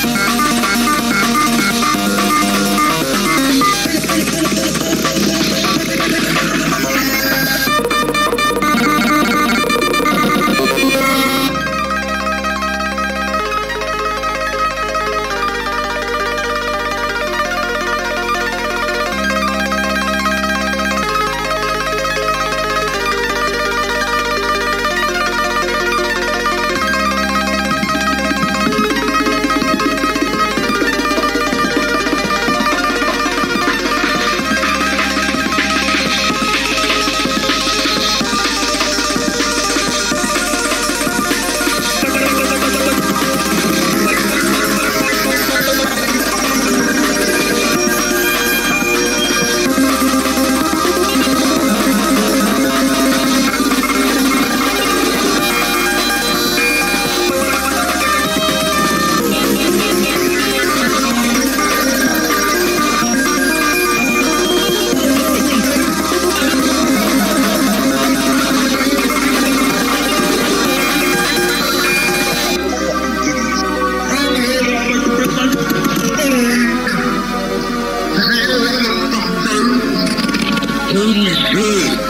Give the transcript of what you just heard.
Thank. food good.